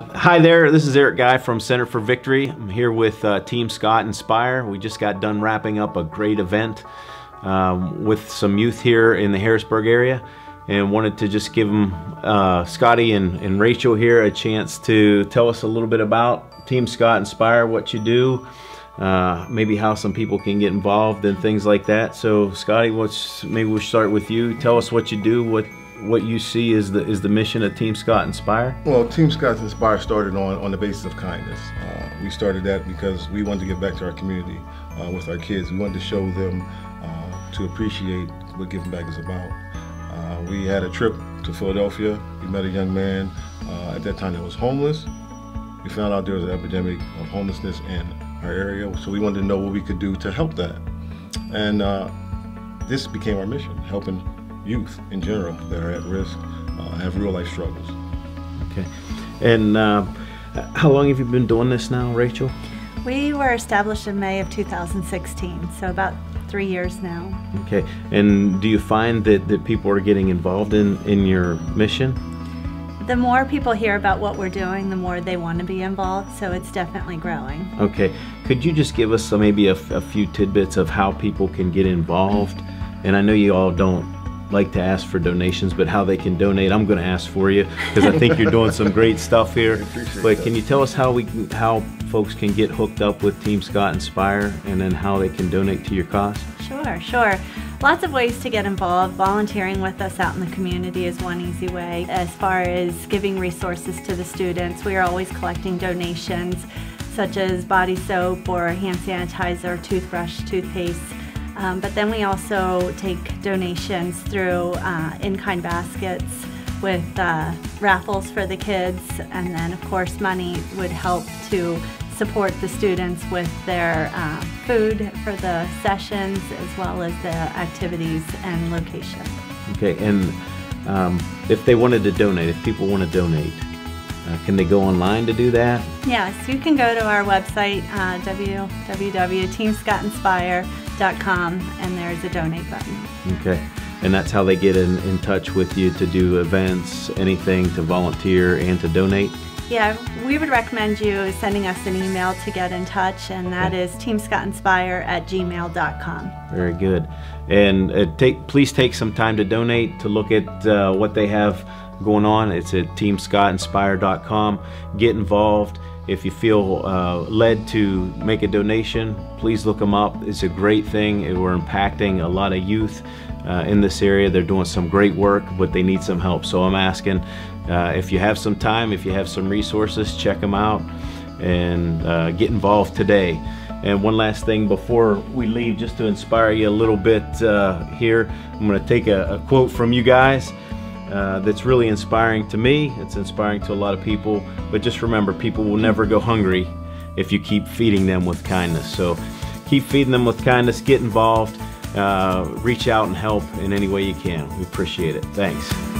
Hi there, this is Eric Guy from Center for Victory. I'm here with uh, Team Scott Inspire. We just got done wrapping up a great event um, with some youth here in the Harrisburg area and wanted to just give them, uh, Scotty and, and Rachel here, a chance to tell us a little bit about Team Scott Inspire, what you do, uh, maybe how some people can get involved and things like that. So Scotty, what's, maybe we'll start with you. Tell us what you do, what what you see is the is the mission of Team Scott Inspire? Well, Team Scott Inspire started on, on the basis of kindness. Uh, we started that because we wanted to give back to our community uh, with our kids. We wanted to show them uh, to appreciate what giving back is about. Uh, we had a trip to Philadelphia. We met a young man uh, at that time that was homeless. We found out there was an epidemic of homelessness in our area, so we wanted to know what we could do to help that. And uh, this became our mission, helping youth in general that are at risk, uh, have real life struggles. Okay. And uh, how long have you been doing this now, Rachel? We were established in May of 2016, so about three years now. Okay. And do you find that, that people are getting involved in, in your mission? The more people hear about what we're doing, the more they want to be involved, so it's definitely growing. Okay. Could you just give us some, maybe a, a few tidbits of how people can get involved? And I know you all don't like to ask for donations, but how they can donate, I'm going to ask for you because I think you're doing some great stuff here. But can you tell us how we how folks can get hooked up with Team Scott Inspire and then how they can donate to your cause? Sure, sure. Lots of ways to get involved. Volunteering with us out in the community is one easy way. As far as giving resources to the students, we are always collecting donations such as body soap or hand sanitizer, toothbrush, toothpaste. Um, but then we also take donations through uh, in-kind baskets with uh, raffles for the kids and then of course money would help to support the students with their uh, food for the sessions as well as the activities and location. Okay, and um, if they wanted to donate, if people want to donate, uh, can they go online to do that? Yes, you can go to our website, uh, www.teamscottinspire.com com, and there's a donate button. Okay. And that's how they get in, in touch with you to do events, anything to volunteer and to donate? Yeah, we would recommend you sending us an email to get in touch, and that okay. is teamscottinspire at gmail.com. Very good. And uh, take, please take some time to donate, to look at uh, what they have going on. It's at teamscottinspire.com. Get involved. If you feel uh, led to make a donation, please look them up. It's a great thing. We're impacting a lot of youth uh, in this area. They're doing some great work, but they need some help. So I'm asking uh, if you have some time, if you have some resources, check them out and uh, get involved today. And one last thing before we leave, just to inspire you a little bit uh, here, I'm going to take a, a quote from you guys. Uh, that's really inspiring to me. It's inspiring to a lot of people. But just remember, people will never go hungry if you keep feeding them with kindness. So keep feeding them with kindness, get involved, uh, reach out and help in any way you can. We appreciate it. Thanks.